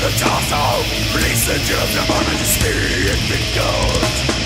The torso, release the germ, the moment is being begun.